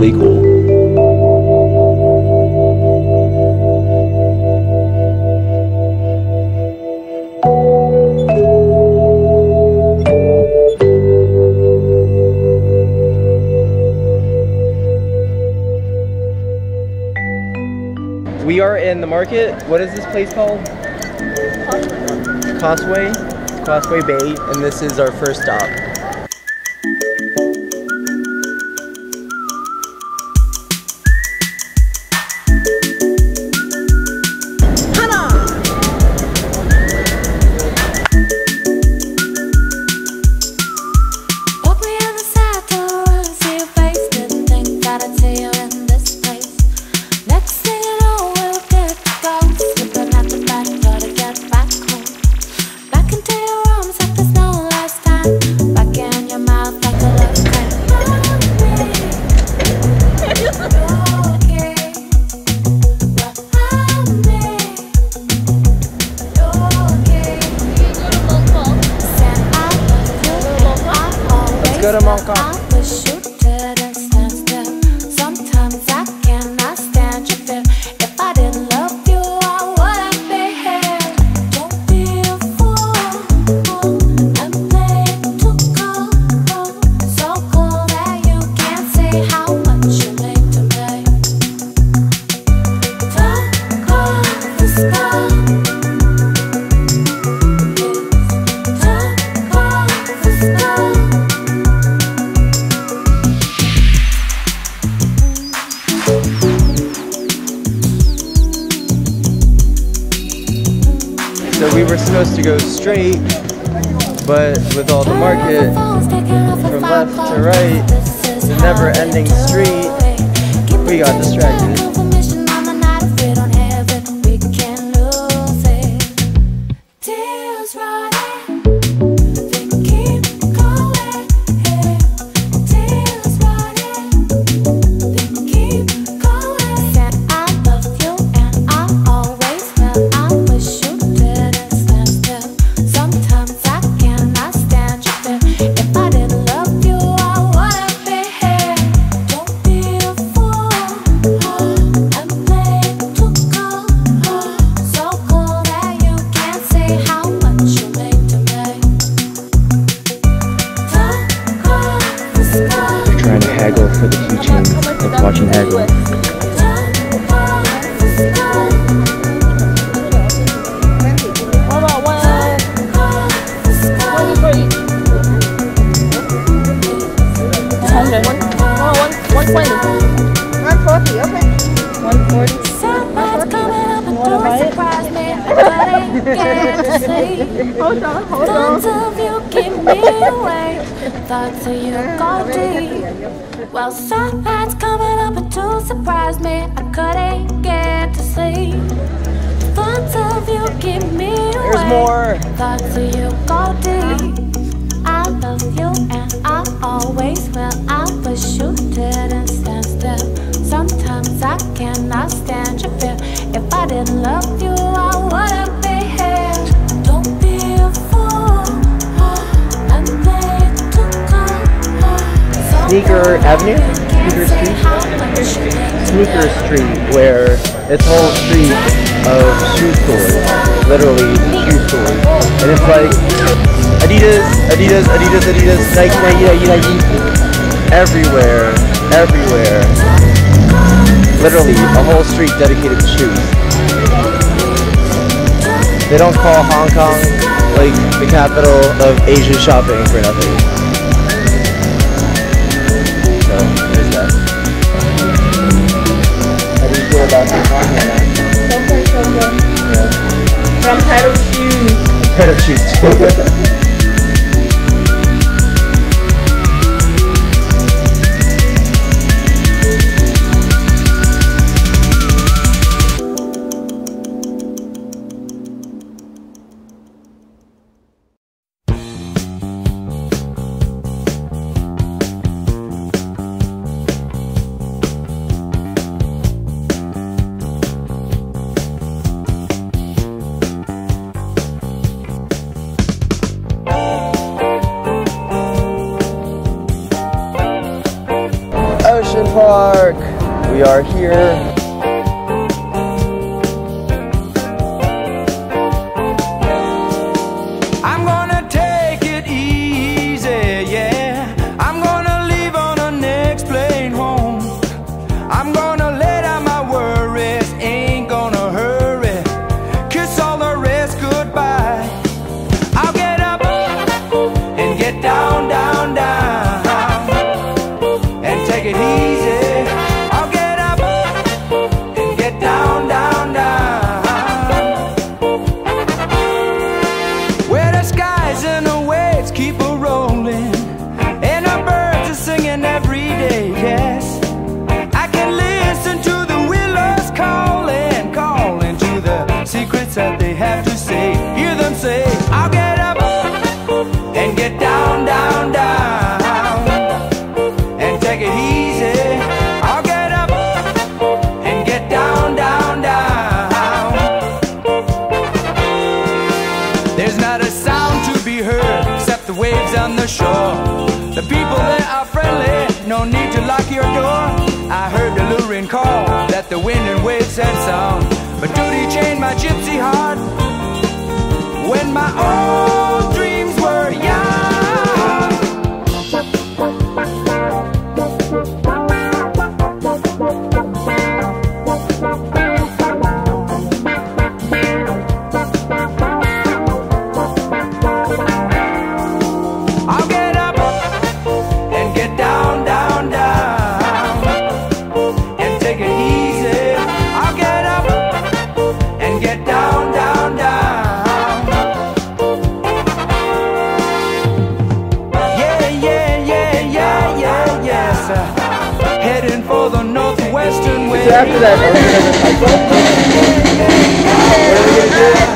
It's really cool. We are in the market. What is this place called? Causeway. Causeway Bay, and this is our first stop. Go to. I straight, but with all the market from left to right, the never-ending street, we got distracted. Thoughts of you go deep. Well, sunlight's coming up to surprise me. I couldn't get to sleep. Thoughts of you keep me away. There's more. Thoughts of you go deep. I love you and I always will. I wish you didn't stand still. Sometimes I cannot stand your fear. If I didn't love you, I wouldn't Sneaker Avenue? Sneaker Street? Sneaker. Street, where it's whole street of shoe stores, literally shoe stores, and it's like Adidas, Adidas, Adidas, Adidas, Nike, Nike, Nike, Nike, everywhere, everywhere. Literally a whole street dedicated to shoes. They don't call Hong Kong like the capital of Asian shopping for nothing. Shoes. Head that they have to my gypsy heart. When my old after that, are we gonna like, what?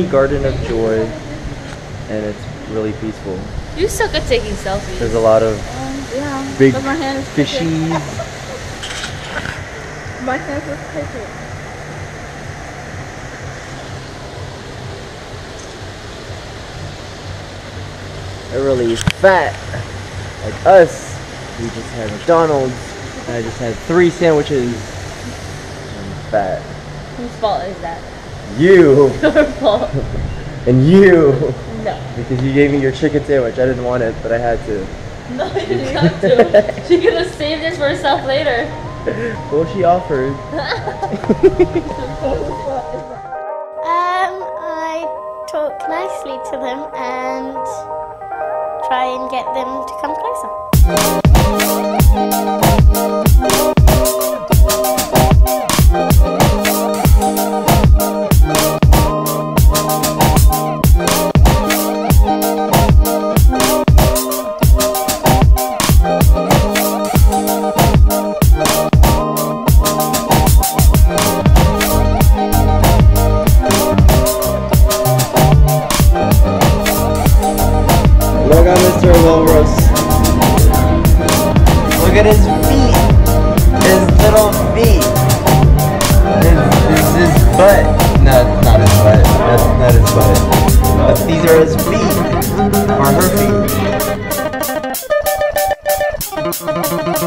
The Garden of Joy, and it's really peaceful. You suck at taking selfies. There's a lot of um, Yeah. big but my hand is fishies. My hand crooked. They're really fat, like us. We just had McDonald's, and I just had three sandwiches. I'm fat. Whose fault is that? You Your fault. and you, No. because you gave me your chicken sandwich. I didn't want it, but I had to. No, you didn't have to. She could have saved this for herself later. Well, she offered. Um, I talk nicely to them and try and get them to come closer.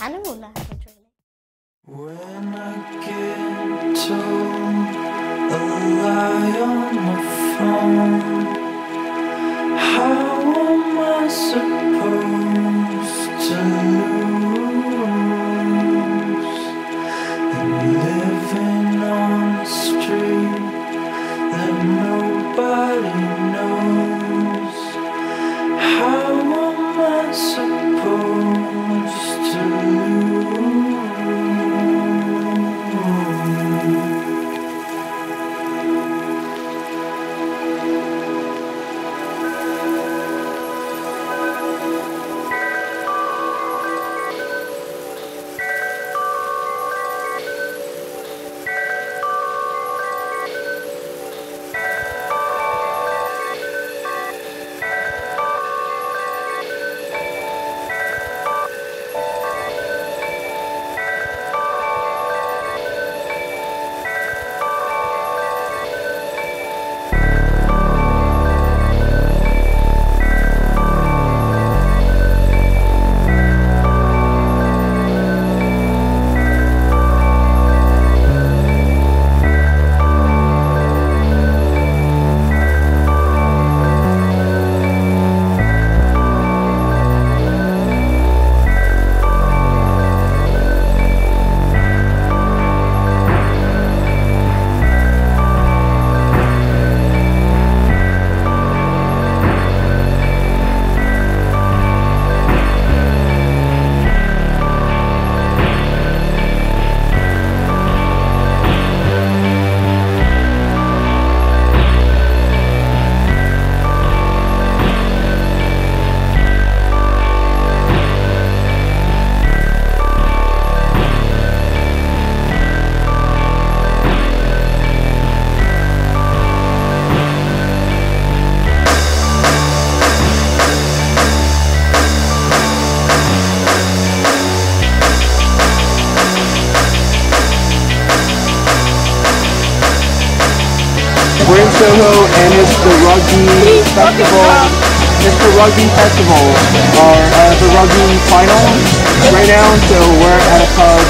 Paano mo lahat i-translate? When I get told a lie on the phone, how am I supposed to lose? Rugby festival. It's the rugby festival, or uh, the rugby final right now. So we're at a pub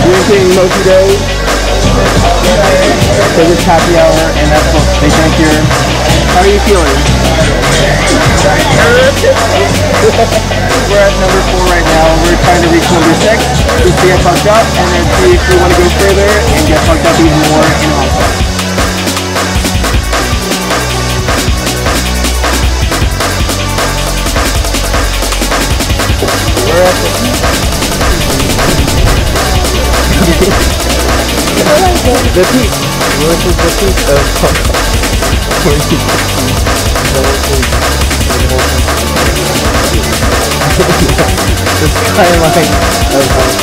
drinking mojitos. So it's happy hour and that's what they drink here. How are you feeling? we're at number four right now. We're trying to reach number six to get fucked up and then see if we want to go further and get fucked up even more in Hong. The the peak. We're at the peak of Hong Kong. Where you can see the whole thing. The whole thing. the skyline of Hong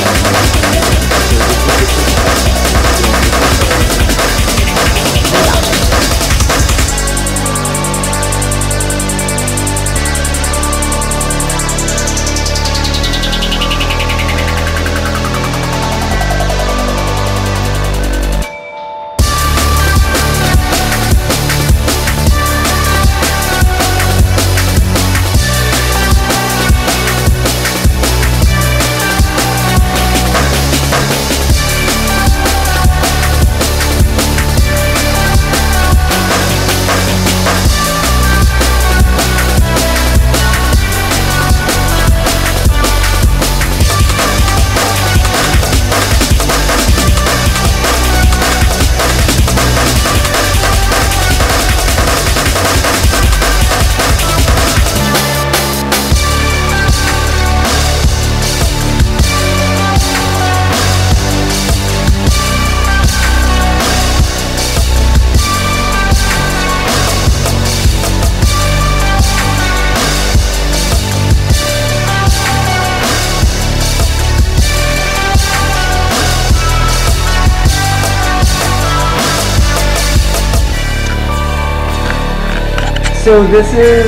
So this is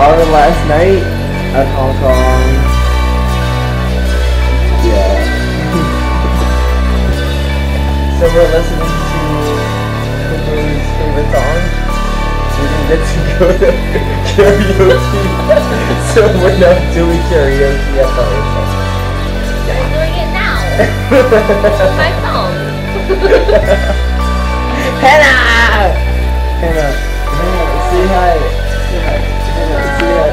our last night at Hong Kong. Yeah. so we're listening to Cooper's favorite song. We didn't get to go to karaoke, so we're not to be sure, yes, yes, I I'm doing it now. My phone. Hannah! Hannah, hi. Hi. Hi.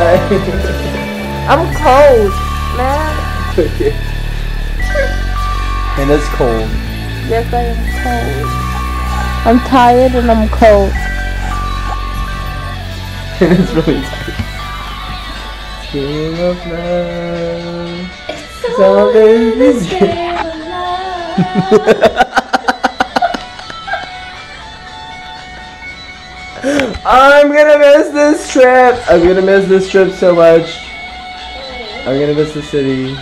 Hi. I'm cold, man. okay. Hannah's cold. Yes, I am cold. I'm tired and I'm cold. And it's really tired. Game of love. It's So baby, I'm gonna miss this trip. I'm gonna miss this trip so much. I'm gonna miss the city.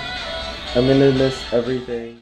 I'm gonna miss everything.